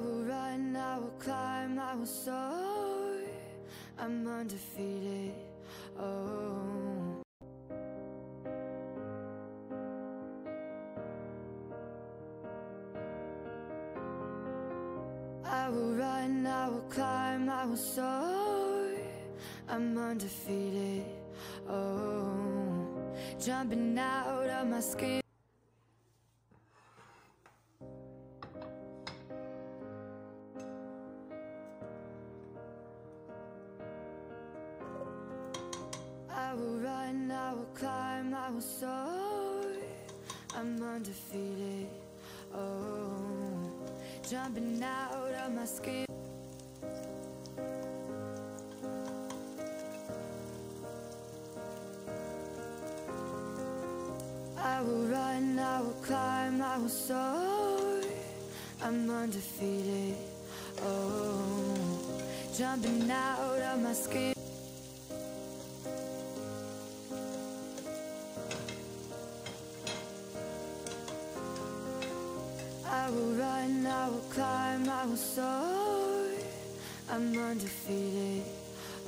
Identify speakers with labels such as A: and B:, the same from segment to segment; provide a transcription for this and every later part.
A: Will run, I will climb, I will soar. I'm undefeated. Oh. I will run, I will climb, I will soar. I'm undefeated. Oh, jumping out of my skin. I will run, I will climb, I will soar. I'm undefeated. Oh, jumping out of my skin. I will run, I will climb, I will soar. I'm undefeated. Oh, jumping out of my skin. Will run, I will climb, I will soar. I'm undefeated.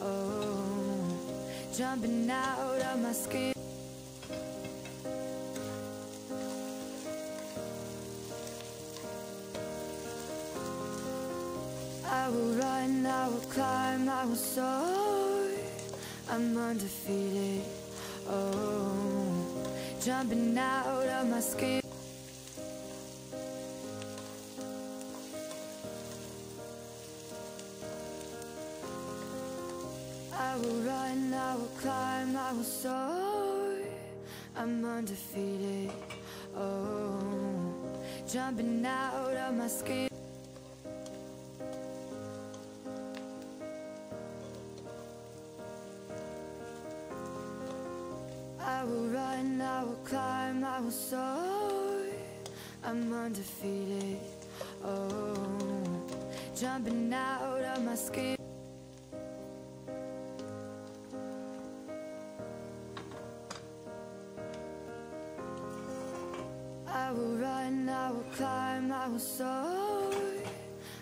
A: Oh, jumping out of my skin. I will run, I will climb, I will soar. I'm undefeated. Oh, jumping out of my skin. Will run, I will climb, I will soar. I'm undefeated. Oh, jumping out of my skin. I will run, I will climb, I will soar. I'm undefeated. Oh, jumping out of my skin. Will run, I will climb, I will soar.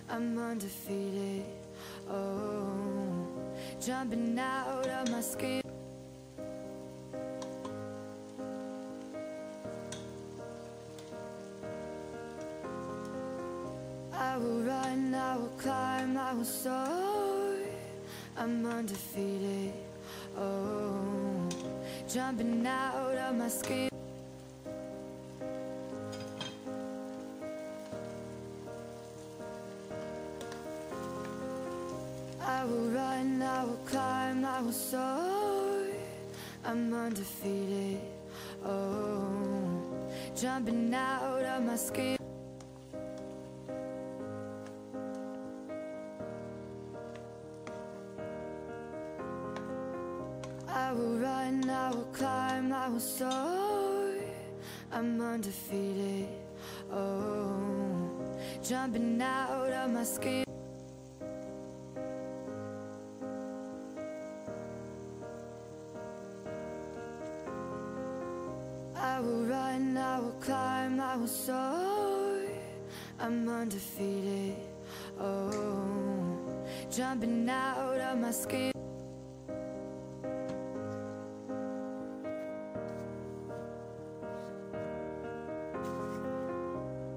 A: I'm undefeated. Oh, jumping out of my skin. I will run, I will climb, I will soar. I'm undefeated. Oh, jumping out of my skin. I will run, I will climb, I will soar. I'm undefeated. Oh, jumping out of my skin. I will run, I will climb, I will soar. I'm undefeated. Oh, jumping out of my skin. I will run, I will climb, I will soar. I'm undefeated. Oh, jumping out of my skin.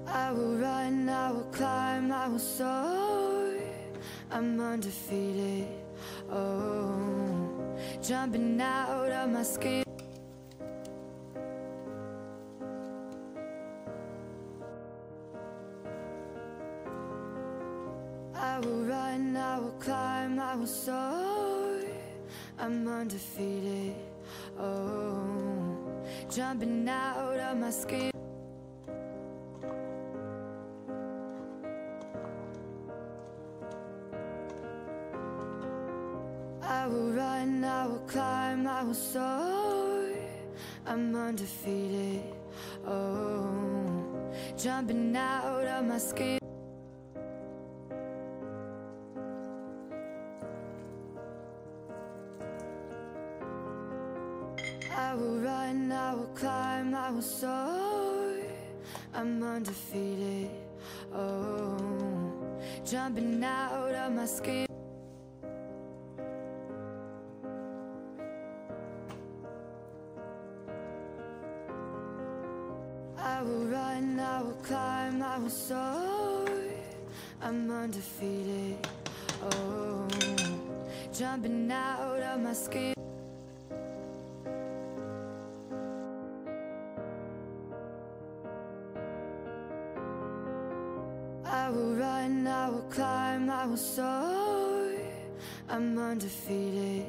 A: I will run, I will climb, I will soar. I'm undefeated. Oh, jumping out of my skin. I will run, I will climb, I will soar. I'm undefeated. Oh, jumping out of my skin. I will run, I will climb, I will soar. I'm undefeated. Oh, jumping out of my skin. Climb, I will soar. I'm undefeated. Oh, jumping out of my skin. I will run, I will climb, I will soar. I'm undefeated. Oh, jumping out of my skin. I will run, I will climb, I will soar. I'm undefeated.